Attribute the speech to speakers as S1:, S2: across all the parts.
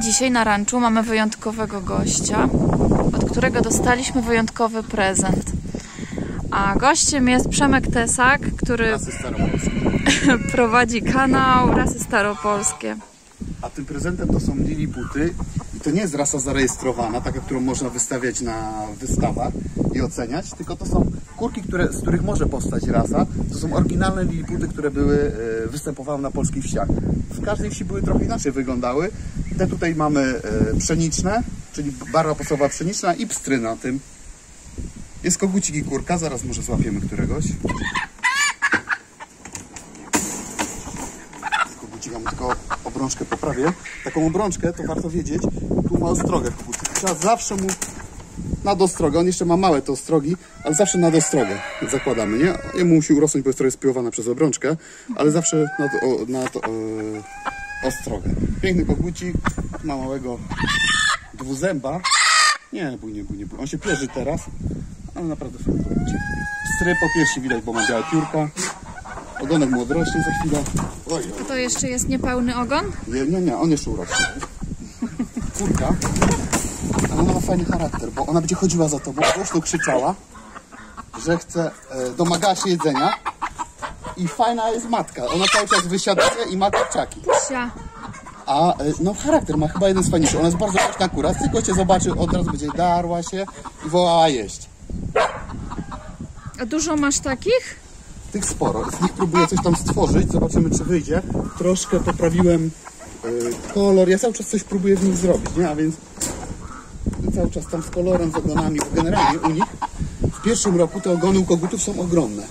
S1: Dzisiaj na ranczu mamy wyjątkowego gościa, od którego dostaliśmy wyjątkowy prezent. A gościem jest Przemek Tesak, który prowadzi kanał Rasy Staropolskie.
S2: A tym prezentem to są liliputy. I to nie jest rasa zarejestrowana, taka, którą można wystawiać na wystawach i oceniać, tylko to są kurki, które, z których może powstać rasa. To są oryginalne liliputy, które były, e, występowały na polskich wsiach. W każdej wsi były trochę inaczej wyglądały. Tutaj mamy e, pszeniczne, czyli barwa podstawowa pszeniczna i pstry na tym. Jest kogucik i kurka, zaraz może złapiemy któregoś. kogucika, mu tylko obrączkę poprawię. Taką obrączkę, to warto wiedzieć, tu ma ostrogę kogucik. Trzeba zawsze mu nad ostrogę, on jeszcze ma małe te ostrogi, ale zawsze nad ostrogę zakładamy, nie? Jemu musi urosnąć, bo jest trochę spiłowana przez obrączkę, ale zawsze nad, o, nad o, ostrogę. Piękny kogucik, ma małego dwuzęba. Nie, bój, nie bój, nie bój. On się pierzy teraz, ale naprawdę fajny kogucik. Stry po piersi widać, bo ma białe piórka. Ogonek mu odrośnie za chwilę. Oj, oj.
S1: A to jeszcze jest niepełny ogon?
S2: Nie, nie, nie, on jeszcze urośnie. Kurka, ale ona ma fajny charakter, bo ona będzie chodziła za tobą, głośno krzyczała, że chce, e, domagała się jedzenia i fajna jest matka. Ona cały czas wysiaduje i ma kurczaki.
S1: Sia.
S2: A e, no charakter ma chyba jeden z fajniejszych. Ona jest bardzo głośna kura, tylko cię zobaczy, od razu będzie darła się i wołała jeść.
S1: A dużo masz takich?
S2: Tych sporo. Z nich próbuję coś tam stworzyć. Zobaczymy, czy wyjdzie. Troszkę poprawiłem y, kolor. Ja cały czas coś próbuję z nich zrobić, nie? A więc cały czas tam z kolorem, z ogonami. Generalnie u nich w pierwszym roku te ogony u kogutów są ogromne.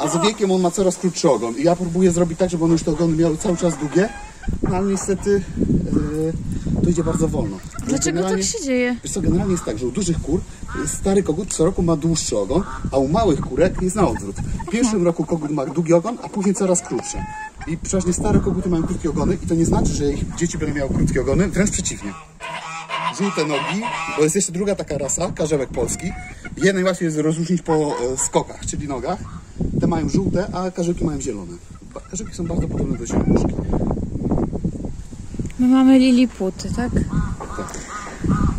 S2: A z wiekiem on ma coraz krótszy ogon. I ja próbuję zrobić tak, żeby one już te ogony miały cały czas długie. No ale niestety y, to idzie bardzo wolno.
S1: Dlaczego tak się dzieje?
S2: Wiesz co, generalnie jest tak, że u dużych kur y, stary kogut co roku ma dłuższy ogon, a u małych kurek jest na odwrót. W pierwszym roku kogut ma długi ogon, a później coraz krótszy. I przeważnie stare koguty mają krótkie ogony i to nie znaczy, że ich dzieci będą miały krótkie ogony, wręcz przeciwnie. Żółte nogi, bo jest jeszcze druga taka rasa, karzełek polski. Je najłatwiej jest rozróżnić po e, skokach, czyli nogach. Te mają żółte, a karzełki mają zielone. Karzełki są bardzo podobne do zielonuszki.
S1: My mamy liliputy, tak?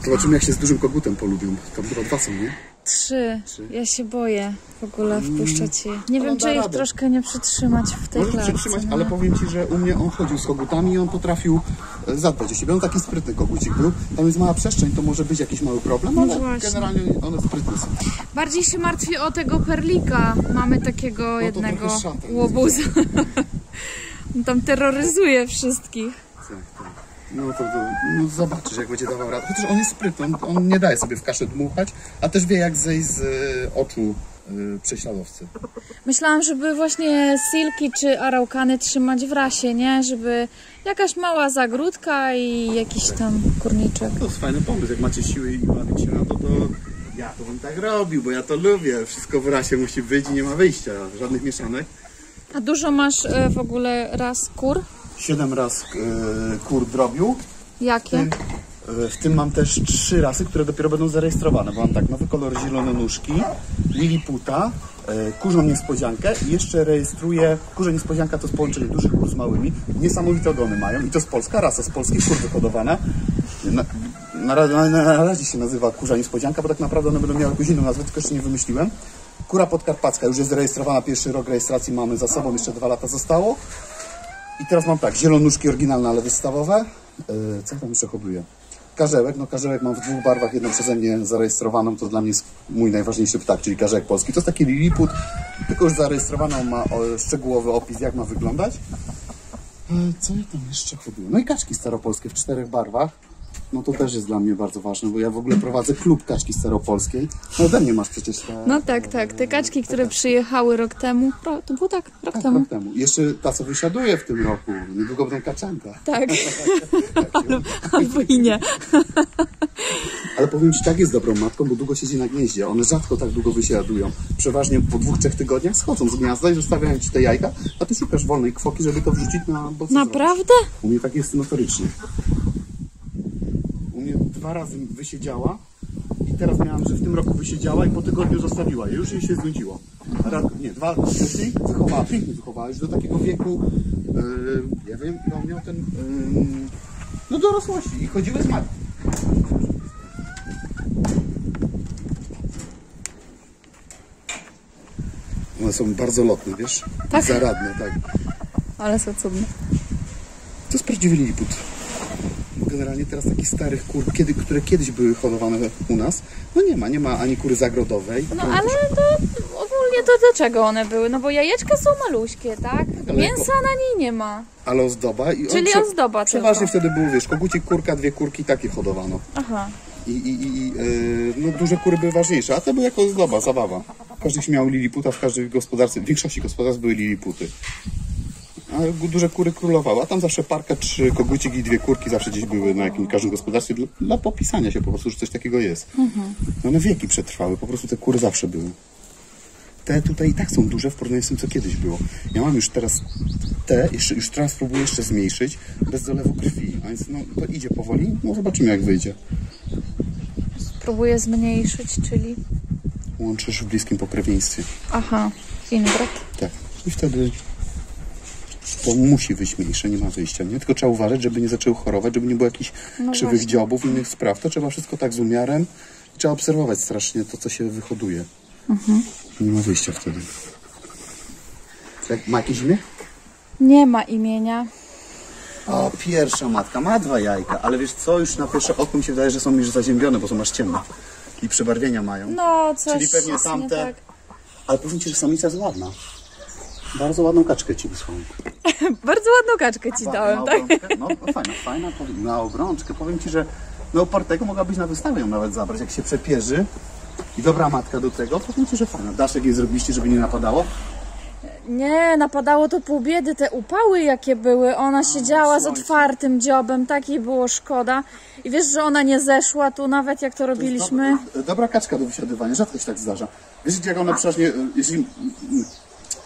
S2: Zobaczymy, jak się z dużym kogutem polubią. Tam chyba dwa są, nie?
S1: Trzy. Ja się boję w ogóle wpuszczać je. Nie
S2: Ale
S1: wiem, czy ich
S2: radę.
S1: troszkę nie przytrzymać w tej
S2: Może
S1: klatce.
S2: przytrzymać,
S1: no.
S2: ale powiem Ci, że u mnie on chodził z kogutami i on potrafił zadbać o siebie. On taki sprytny kogucik był. Tam jest mała przestrzeń, to może być jakiś mały problem, ale
S1: No właśnie.
S2: generalnie one sprytne są.
S1: Bardziej się martwię o tego perlika. Mamy takiego jednego
S2: No szatan.
S1: łobuza. On tam terroryzuje wszystkich.
S2: Tak, tak. No to, to no zobaczysz, jak będzie dawał radę. Chociaż on jest sprytny, on, on nie daje sobie w kaszę dmuchać, a też wie, jak zejść z e, oczu e, prześladowcy.
S1: Myślałam, żeby właśnie silki czy araukany trzymać w rasie, nie? Żeby jakaś mała zagródka i jakiś tam kurniczek.
S2: To jest fajny pomysł, jak macie siły i bawić się na to, to ja to bym tak robił, bo ja to lubię. Wszystko w rasie musi być i nie ma wyjścia, żadnych mieszanek.
S1: A dużo masz e, w ogóle ras kur?
S2: Siedem raz e, kur drobiu. W
S1: Jakie?
S2: E, w tym mam też trzy rasy, które dopiero będą zarejestrowane. Bo mam tak nowy kolor zielone nóżki, liliputa, e, kurzą niespodziankę i jeszcze rejestruję, kurze niespodzianka to jest połączenie dużych kur z małymi. Niesamowite ogony mają i to jest polska rasa, z polskich kur wyhodowana. Na, na, na, na razie się nazywa kurza niespodzianka, bo tak naprawdę one będą miały jakąś inną nazwę, tylko jeszcze nie wymyśliłem. Kura podkarpacka już jest zarejestrowana, pierwszy rok rejestracji mamy za sobą, jeszcze dwa lata zostało. I teraz mam tak, zielonuszki oryginalne, ale wystawowe. Yy, co tam jeszcze hoduję? Karzełek, no karzełek mam w dwóch barwach, jedną przeze mnie zarejestrowaną, to dla mnie jest mój najważniejszy ptak, czyli karzełek polski. To jest taki liliput, tylko już zarejestrowaną ma szczegółowy opis, jak ma wyglądać. Yy, co ja tam jeszcze hoduję? No i kaczki staropolskie w czterech barwach. No to też jest dla mnie bardzo ważne, bo ja w ogóle prowadzę klub kaczki staropolskiej. No ode mnie masz przecież te...
S1: No tak, tak. Te kaczki, które przyjechały rok temu. To było tak, rok
S2: Tak,
S1: temu.
S2: rok temu. Jeszcze ta, co wysiaduje w tym roku. Niedługo będą kaczanka.
S1: Tak. albo, albo i nie.
S2: Ale powiem Ci, tak jest dobrą matką, bo długo siedzi na gnieździe. One rzadko tak długo wysiadują. Przeważnie po dwóch, trzech tygodniach schodzą z gniazda i zostawiają Ci te jajka, a Ty szukasz wolnej kwoki, żeby to wrzucić na bocy.
S1: Naprawdę?
S2: U mnie tak jest notorycznie. Dwa razy wysiedziała i teraz miałam, że w tym roku wysiedziała i po tygodniu zostawiła. Już jej się znudziło. Raz, nie, dwa wcześniej wychowała, pięknie wychowała, już do takiego wieku, yy, ja wiem, no miał ten yy, No dorosłości i chodziły z matką. One są bardzo lotne, wiesz?
S1: Tak?
S2: Zaradne, tak.
S1: Ale są cudne.
S2: To jest prawdziwy liliput. Generalnie teraz takich starych kur, kiedy, które kiedyś były hodowane u nas, no nie ma, nie ma ani kury zagrodowej.
S1: No ale to ogólnie to do czego one były? No bo jajeczka są maluśkie, tak?
S2: ale
S1: Mięsa na niej nie ma.
S2: Ale ozdoba. I
S1: Czyli
S2: prze-
S1: ozdoba
S2: Przeważnie
S1: tylko.
S2: wtedy było, wiesz, kogucik, kurka, dwie kurki, takie hodowano.
S1: Aha.
S2: I, i, i yy, no, duże kury były ważniejsze, a te były jako ozdoba, zabawa. Każdy miał liliputa, w każdej gospodarce, w większości gospodarstw były liliputy. Duże kury królowały, a tam zawsze parka, trzy kogucik i dwie kurki zawsze gdzieś były na jakimś każdym gospodarstwie dla, dla popisania się po prostu, że coś takiego jest. No one wieki przetrwały, po prostu te kury zawsze były. Te tutaj i tak są duże w porównaniu z tym, co kiedyś było. Ja mam już teraz te, jeszcze, już teraz próbuję jeszcze zmniejszyć bez dolewu krwi, a więc no, to idzie powoli, no zobaczymy jak wyjdzie.
S1: Próbuję zmniejszyć, czyli...
S2: Łączysz w bliskim pokrewieństwie.
S1: Aha. Inbred.
S2: Tak. I wtedy to musi wyjść mniejsze, nie ma wyjścia. Nie? Tylko trzeba uważać, żeby nie zaczęły chorować, żeby nie było jakichś
S1: No
S2: krzywych
S1: właśnie.
S2: dziobów, innych spraw. To trzeba wszystko tak z umiarem. Trzeba obserwować strasznie to, co się wyhoduje.
S1: Mhm.
S2: Nie ma wyjścia wtedy. Tak, ma jakieś imię?
S1: Nie ma imienia.
S2: O, pierwsza matka ma dwa jajka, ale wiesz co, już na pierwsze oko mi się wydaje, że są już zaziębione, bo są aż ciemne. I przebarwienia mają.
S1: No, coś
S2: Czyli pewnie tamte.
S1: tak.
S2: Ale powiem Ci, że samica jest ładna. Bardzo ładną kaczkę Ci wysłałem.
S1: Bardzo ładną kaczkę ci dałem,
S2: na
S1: tak?
S2: obrączkę? No, no fajna, fajna, powiem- na obrączkę. Powiem Ci, że no opartego mogłabyś na wystawę ją nawet zabrać, jak się przepierzy. I dobra matka do tego, powiem Ci, że fajna. Daszek jej zrobiliście, żeby nie napadało?
S1: Nie, napadało to pół biedy, te upały jakie były. Ona siedziała z
S2: słońce.
S1: otwartym dziobem, tak jej było szkoda. I wiesz, że ona nie zeszła tu nawet jak to robiliśmy.
S2: Dobra, dobra kaczka do wysiadywania, rzadko się tak zdarza. Wiesz, jak one przeważnie, jeśli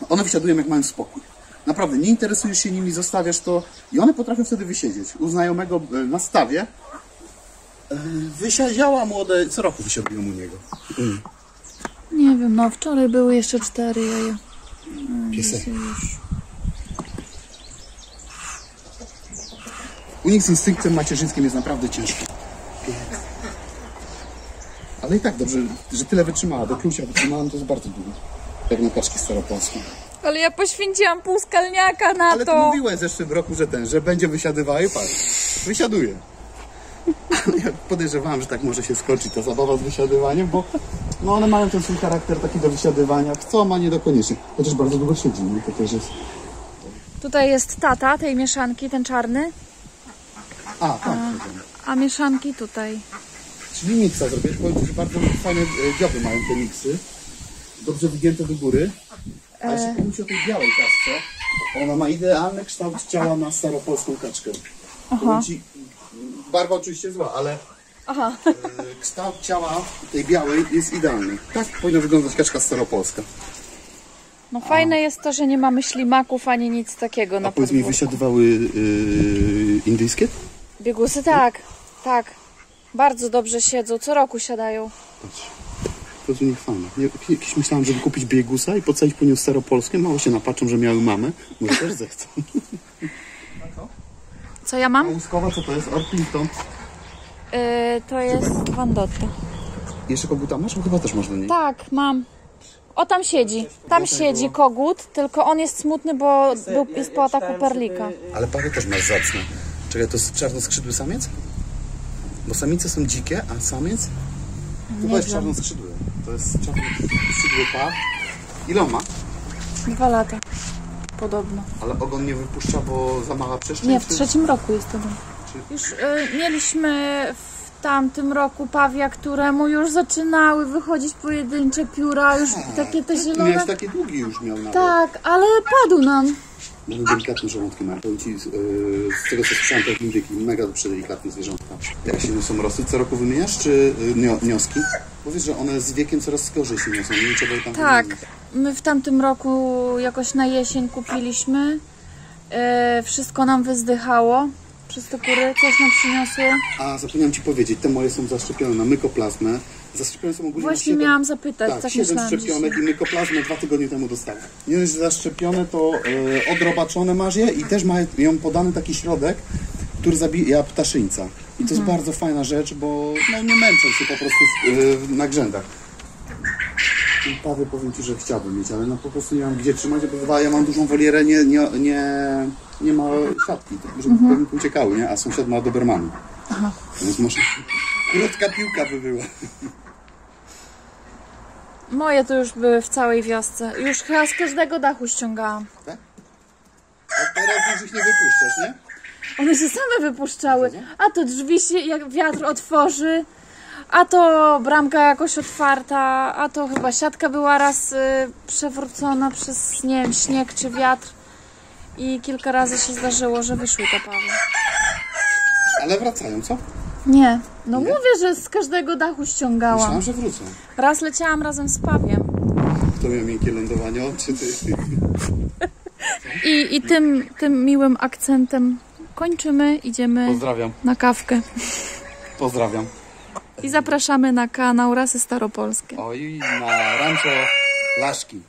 S2: one wysiadują, jak mają spokój. Naprawdę, nie interesujesz się nimi, zostawiasz to i one potrafią wtedy wysiedzieć. U znajomego e, na stawie e, wysiedziała młode, co roku wysiadują u niego.
S1: Nie wiem, no wczoraj były jeszcze cztery jaja.
S2: Piesek. U nich z instynktem macierzyńskim jest naprawdę ciężko. Ale i tak dobrze, że tyle wytrzymała. Do klucia wytrzymałam, to jest bardzo dużo. Jak na kaczki staropolskie.
S1: Ale ja poświęciłam pół skalniaka na
S2: Ale
S1: to.
S2: mówiłeś w zeszłym roku, że ten, że będzie wysiadywała i patrz, wysiaduje. Ja podejrzewałem, że tak może się skończyć ta zabawa z wysiadywaniem, bo no one mają ten swój charakter taki do wysiadywania. Chcą, a nie do koniecznie. Chociaż bardzo długo siedzi, nie? To też jest...
S1: Tutaj jest tata tej mieszanki, ten czarny,
S2: A, tak.
S1: a mieszanki tutaj.
S2: Czyli miksa zrobisz, Ci, że bardzo fajne e, dzioby mają te miksy. Dobrze wygięte do góry. A powiem Ci o tej białej kaczce. Ona ma idealny kształt ciała na staropolską kaczkę. Powiem Ci, barwa oczywiście zła, ale
S1: Aha.
S2: e, kształt ciała tej białej jest idealny. Tak powinna wyglądać kaczka staropolska.
S1: No fajne jest to, że nie mamy ślimaków ani nic takiego na
S2: A powiedz mi,
S1: podwórku.
S2: wysiadywały yy, indyjskie?
S1: Biegusy tak, tak. Bardzo dobrze siedzą, co roku siadają.
S2: Patrz. To jest u nich fajne. Nie, Jakieś myślałem, żeby kupić biegusa i pocałować po nią staropolskie. Mało się napatrzą, że miały mamę. Może też zechcą.
S1: Co ja mam?
S2: łuskowa co to jest? Orpington.
S1: Yy, to jest Vandotta.
S2: Jeszcze koguta masz? Bo chyba też masz do niej.
S1: Tak, mam. O, tam siedzi. Tam siedzi kogut, tylko on jest smutny, bo był, jest po ataku perlika.
S2: Ale pary też masz zacne. Czekaj, to jest czarnoskrzydły samiec? Bo samice są dzikie, a samiec chyba jest czarnoskrzydły. To jest czarnoskrzydły par. Ile on ma?
S1: Dwa lata. Podobno.
S2: Ale ogon nie wypuszcza, bo za mała przestrzeń?
S1: Nie, w
S2: czy-
S1: trzecim roku jest to. Już y, mieliśmy w tamtym roku pawia, któremu już zaczynały wychodzić pojedyncze pióra, już takie te zielone.
S2: Miałeś takie długie już miał nawet.
S1: Tak, ale padł nam.
S2: Mamy delikatne żołądki mają. Powiem ci, z tego co słyszałem, to indyki mega przedelikatne zwierzątka. Jak się niosą rosy, co roku wymieniasz, czy yy, nio, nioski? Bo wiesz, że one z wiekiem coraz gorzej się niosą, nie trzeba je tam
S1: Tak,
S2: wymienić.
S1: my w tamtym roku jakoś na jesień kupiliśmy. E, wszystko nam wyzdychało przez te kury, coś nam przyniosły.
S2: A zapomniałem ci powiedzieć, te moje są zaszczepione na mykoplazmę. Zaszczepione są ogólnie
S1: Właśnie
S2: na siedem-
S1: miałam zapytać,
S2: tak,
S1: tak,
S2: siedem
S1: myślałam
S2: szczepionek
S1: dzisiaj.
S2: i mykoplazmę dwa tygodnie temu dostałem. Nie że zaszczepione, to e, odrobaczone masz je i też mają podany taki środek, który zabija ptaszyńca. I to jest bardzo fajna rzecz, bo no, nie męczą się po prostu w, na grzędach. I Pawy powiem Ci, że chciałbym mieć, ale no po prostu nie mam gdzie trzymać, bo ja mam dużą wolierę, nie, nie, nie, nie ma siatki, żeby mhm. uciekały, nie? A sąsiad ma Dobermany. Więc może krótka piłka by była.
S1: Moje to już były w całej wiosce. Już chyba z każdego dachu ściągałam.
S2: Tak? A teraz już ich nie wypuszczasz, nie?
S1: One się same wypuszczały. A to drzwi się jak wiatr otworzy, a to bramka jakoś otwarta, a to chyba siatka była raz y, przewrócona przez, nie wiem, śnieg czy wiatr. I kilka razy się zdarzyło, że wyszły te pawy.
S2: Ale wracają, co?
S1: Nie, no mówię, że z każdego dachu ściągałam.
S2: Myślałem, że wrócą.
S1: Raz leciałam razem z pawiem.
S2: To miał miękkie lądowanie, on czy ty?
S1: I, i tym, tym miłym akcentem kończymy, idziemy
S2: Pozdrawiam.
S1: na kawkę.
S2: Pozdrawiam.
S1: I zapraszamy na kanał Rasy Staropolskie.
S2: Oj, na rancho Laszki.